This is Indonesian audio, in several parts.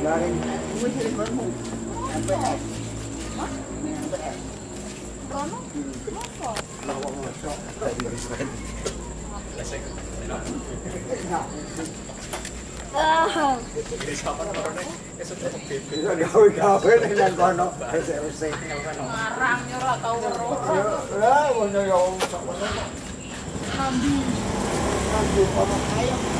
Galing Bisa gawe-gawe ning nang kono. Wis Ngarang yo ora tau weruh. Lah, ngono ya sak kono. Kambi. Kambi kono ayo.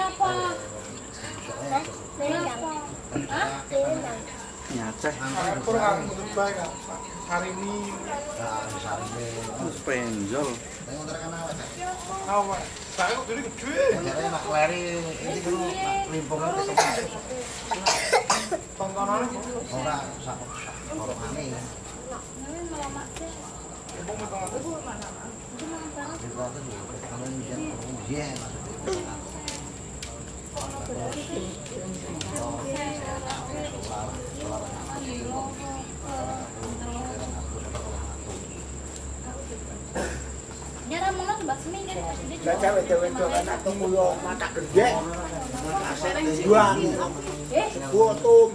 apa? Ini apa? Hah? Nyaceh. hari ini Penjol. awak saya kok jadi gede tontonannya Ini melamak deh. Nyara mono mbak semi kan dia Lah cewek-cewek itu kan aku mulo mata gede. Aset juang. Eh, Foto.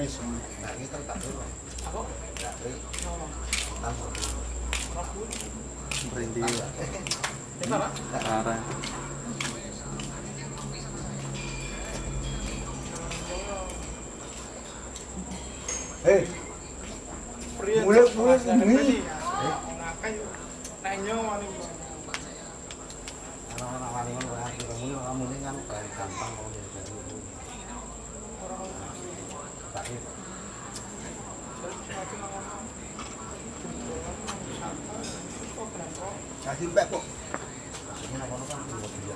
pesos. Aquí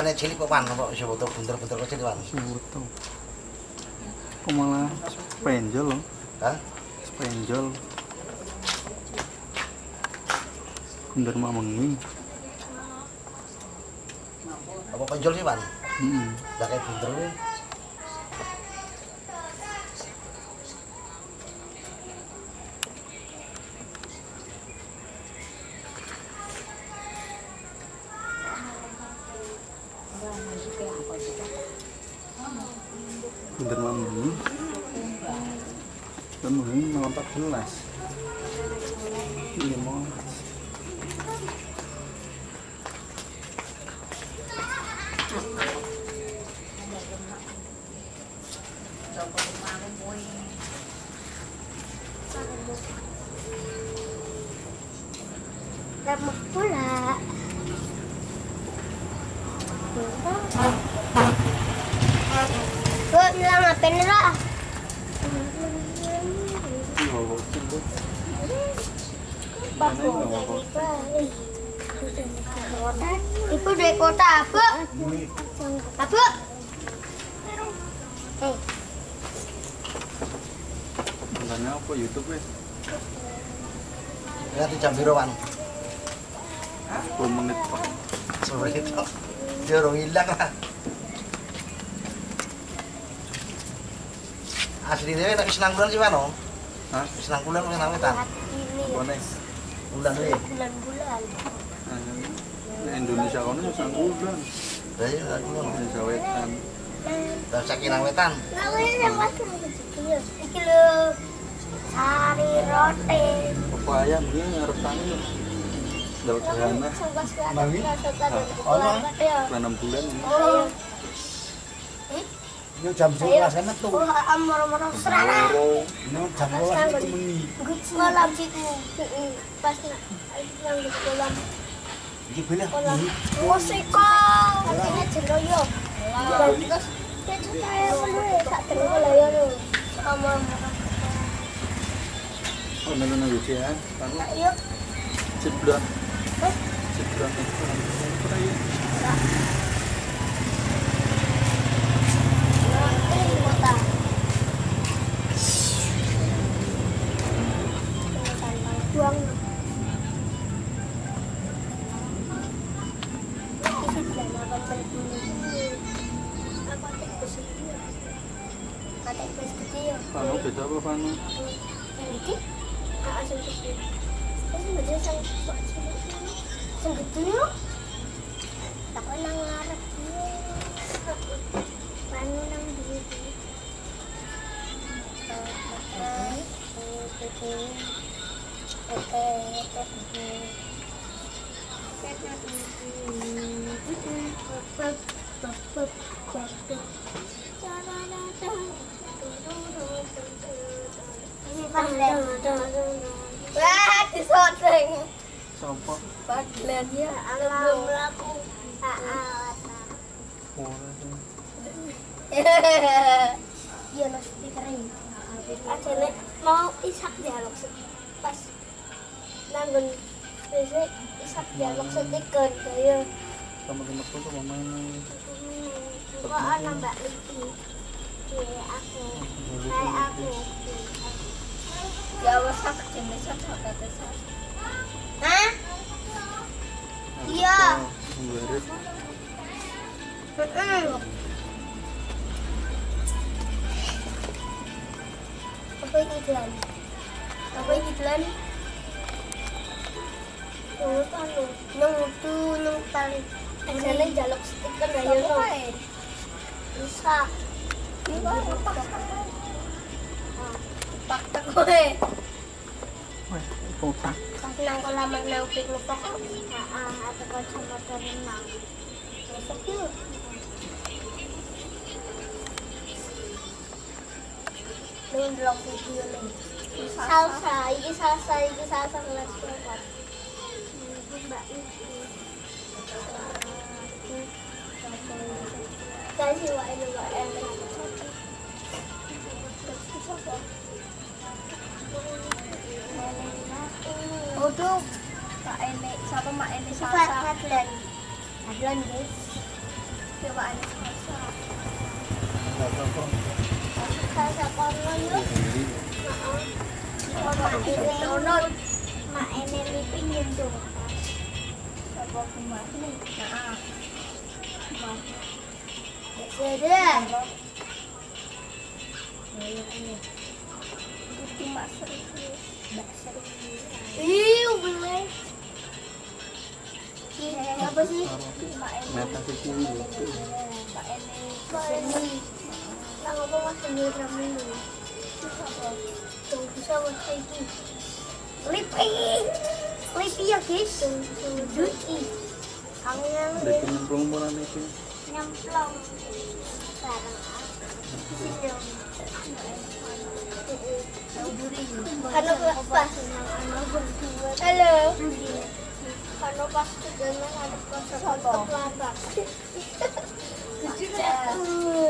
Tekannya cilik kok pan, kok siapa tahu bunter-bunter kok cilik pan. Subuto. Kok malah penjol loh. Hah? Penjol. Kunder mak mengi. Apa penjol sih pan? Hmm. Udah kayak bunter nih. Kunder mak mengi. Dan mengi malah 14. Iya mau. Remuk pula. Bu, bilang apa nih, Ra? Ibu dari kota apa? Apa? Eh, Tanya apa YouTube ya? Nanti jam biru wan. 10 menit pak. Seperti itu. Dia orang hilang lah. Asli dia nak senang bulan sih mana? Hah? Senang bulan mana wetan? nih? Bulan deh. bulan-bulan. Nah, Indonesia kono yo sanggulan. Dari senang bulan. Indonesia wetan. Sakinang wetan. Namanya siapa sih? Iki lho, iki lho. Sari roti. Pepaya mungkin ngarep tani. Dapat dana Mangi? Ono? selama 6 bulan ini. Oh, Ini jam 11 metu. oh, amor-amor serana. Loro. Ini jam 12 itu mengi. Kolam situ. Pas di kolam. 이게 보냐? 멋있고 사진에 들어요. 이거 사진에 들어요. 아마 아마. 오늘은 어디야? 집 불안. 집 불안. Wah, disoteng. Sopo? Padlannya belum laku. Iya, mesti kering. Acene mau isak dialog se- pas nanggun biasa isak dialog setiker kaya Sama temanku sama mana? kok ana mbak Liti Iya, aku kayak aku ya wes aku jenis apa kata saya Hah? Iya. Menggaris. Mm-mm. Apa ini iklan? Apa ini iklan? Nung anu, nung itu nung tali. Misalnya jaluk stiker aja no. Bisa. Ini kok pak Pak tak kowe. Wah, kotak. Pas nang kolam nang pik lupa kok. Ah, ada kacamata renang. Besok yuk. Nung vlog video nih. Salsa, ini salsa, ini salsa kelas berapa? Kasih wa ini wa ini. Ene, siapa Mak Ene Salsa. salsa? Adlan. Adlan guys. Coba Ene salsa. Salsa kono yuk. Mak ini. Mak ini gitu. Siapa kemarin? Nah, Sudah. itu Mbak serius. Mbak serius. Ih, boleh. Apa sih? Ene, sih ini. Mbak Ene. Seni. Nang apa mas seni ramen dulu. Yang bisa mas itu. Lipi. Lipi ya guys. Duci. Kangen Dari penyemplung pun nanti itu. nyemplung. Bareng. Ano pas? Halo. Ano pas dengan ada pas apa? Kelapa. Mainin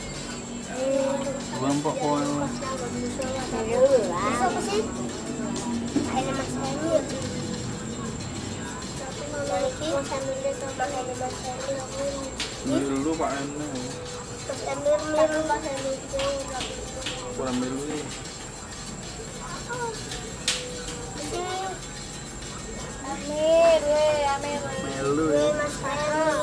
Buang pok kau. Bisa apa sih? Ada Mas Emil. Lagi Mas Emil sama ada Mas Emil. Milu pak Mas Emil itu. Kurang milu ini. Amir, we, Amir. We, ya. Mas Emil.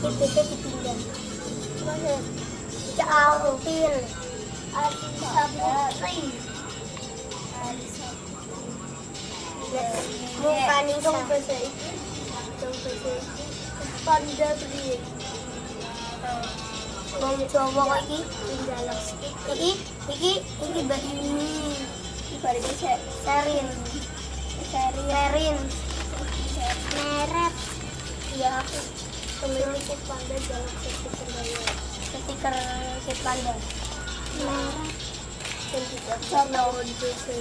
Cho ao đầu tiên Ai sắp xì Bukan ini dong bahasa Dong bahasa iki Panda iki Tinggalak Iki Iki Iki mbak ini Ibarat saya Serin cari Serin Meret Ya aku Pemilik Kit Panda Jalan Stiker Kit Panda Meret Dan juga Tahun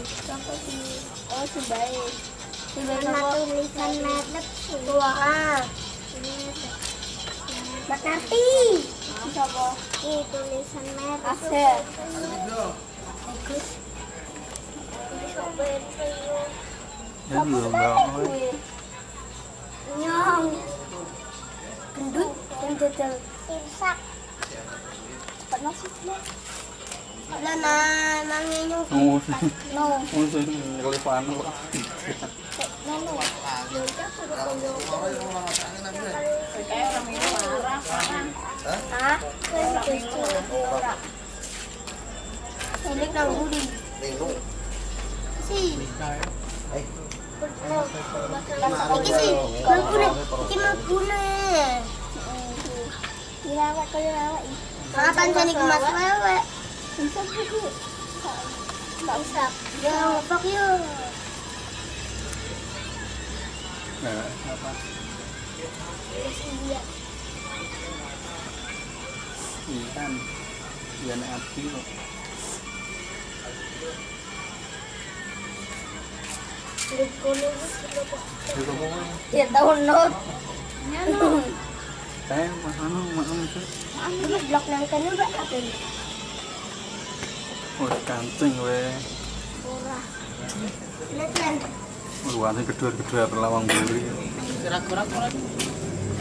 Siapa sih? Oh, sebaik. Karena tulisan meret Tua ah Mbak Karti Siapa? Ini tulisan meret Asel. Bagus Ini sobat saya Ya belum Dan jajal Sirsak Pernah sih? Ada na Nanginyong Oh, No oh sih kelipaan kok. No no Yaudah suruh tunjuk Kayak kami marah, marah. Hah? Silik nang budi Lingung. Si Eh. Ko dilawat. Kapan jadi kemas wewe. Bisa Jangan ngopak yuk Nah, apa? Ikan. Ikan api kok. Kok. Ya tahu not Eh, anu, mas anu itu. Terus blok nang kene mbak apa ini? Oh, kancing weh. Murah Lihat kan Luarnya kedua-kedua terlawang buri. Gerak-gerak kok.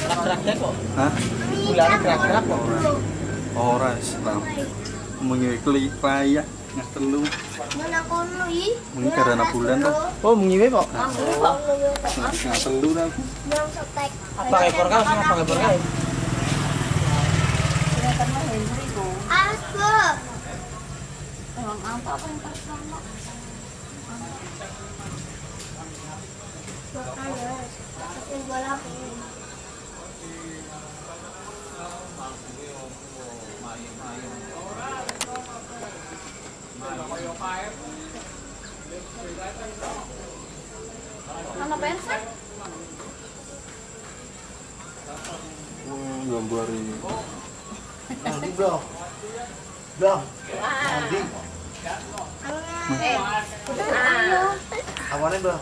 Gerak-gerak kok. Hah? Bulan gerak-gerak kok. Ora Islam. Mengikli layak ngas telu. Mana kono i? Mungkin karena bulan tuh. Oh, mengiwe kok. Ngas telu sotek Apa ekor kau apa ekor kau? Kelihatan mah Henry kok. Aku Emang apa apa yang pertama? Aku Mana pensa? Gambar ini. Nanti bro. Bro. Nanti. Awalnya bro.